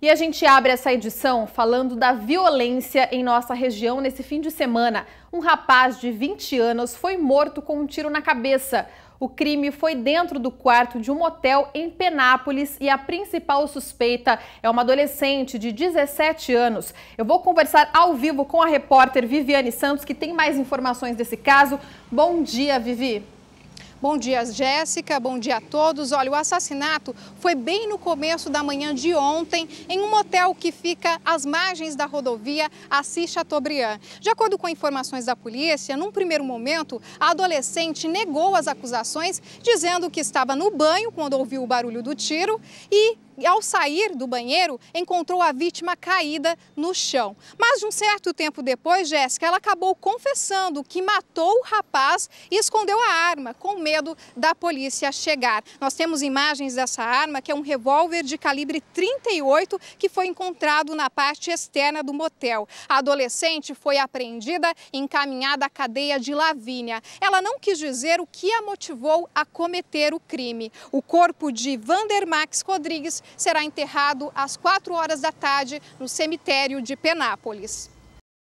E a gente abre essa edição falando da violência em nossa região nesse fim de semana. Um rapaz de 20 anos foi morto com um tiro na cabeça. O crime foi dentro do quarto de um motel em Penápolis e a principal suspeita é uma adolescente de 17 anos. Eu vou conversar ao vivo com a repórter Viviane Santos, que tem mais informações desse caso. Bom dia, Vivi. Bom dia, Jéssica. Bom dia a todos. Olha, o assassinato foi bem no começo da manhã de ontem, em um motel que fica às margens da rodovia Assis Chateaubriand. De acordo com informações da polícia, num primeiro momento, a adolescente negou as acusações, dizendo que estava no banho quando ouviu o barulho do tiro e e, ao sair do banheiro, encontrou a vítima caída no chão. Mas, de um certo tempo depois, Jéssica, ela acabou confessando que matou o rapaz e escondeu a arma, com medo da polícia chegar. Nós temos imagens dessa arma, que é um revólver de calibre 38, que foi encontrado na parte externa do motel. A adolescente foi apreendida e encaminhada à cadeia de Lavínia. Ela não quis dizer o que a motivou a cometer o crime. O corpo de Vander Max Rodrigues será enterrado às 4 horas da tarde no cemitério de Penápolis.